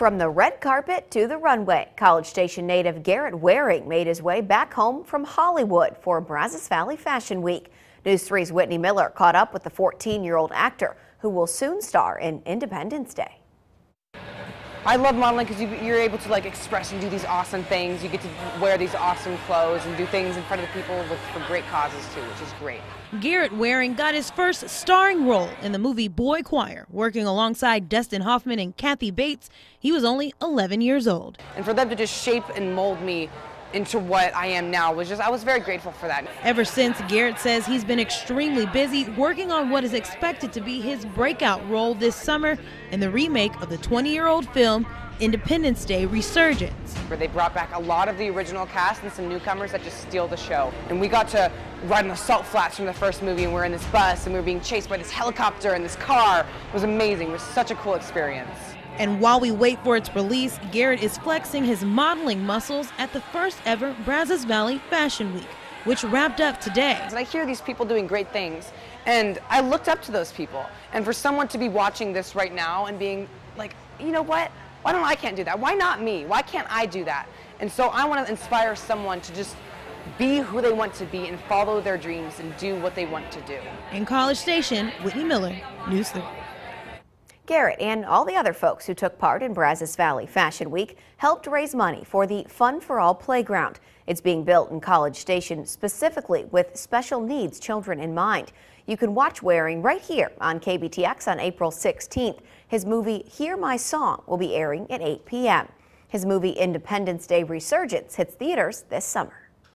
From the red carpet to the runway, College Station native Garrett Wareing made his way back home from Hollywood for Brazos Valley Fashion Week. News 3's Whitney Miller caught up with the 14-year-old actor who will soon star in Independence Day. I love modeling because you, are able to like express and do these awesome things. You get to wear these awesome clothes and do things in front of the people with, for great causes too, which is great. Garrett Wareing got his first starring role in the movie Boychoir, working alongside Dustin Hoffman and Kathy Bates. He was only 11 years old. And for them to just shape and mold me into what I am now was just, I was very grateful for that. Ever since, Garrett says he's been extremely busy working on what is expected to be his breakout role this summer in the remake of the 20 year old film Independence Day Resurgence. Where they brought back a lot of the original cast and some newcomers that just steal the show. And we got to ride on the salt flats from the first movie and we're in this bus and we were being chased by this helicopter and this car. It was amazing. It was such a cool experience. And while we wait for its release, Garrett is flexing his modeling muscles at the first ever Brazos Valley Fashion Week, which wrapped up today. And I hear these people doing great things, and I looked up to those people. And for someone to be watching this right now and being like, you know what? Why don't I can't do that? Why not me? Why can't I do that? And so I want to inspire someone to just be who they want to be and follow their dreams and do what they want to do. In College Station, Whitney Miller, News 3. Garrett and all the other folks who took part in Brazos Valley Fashion Week helped raise money for the Fun for All playground. It's being built in College Station specifically with special needs children in mind. You can watch Wareing right here on KBTX on April 16th. His movie Hear My Song will be airing at 8 p.m. His movie Independence Day Resurgence hits theaters this summer.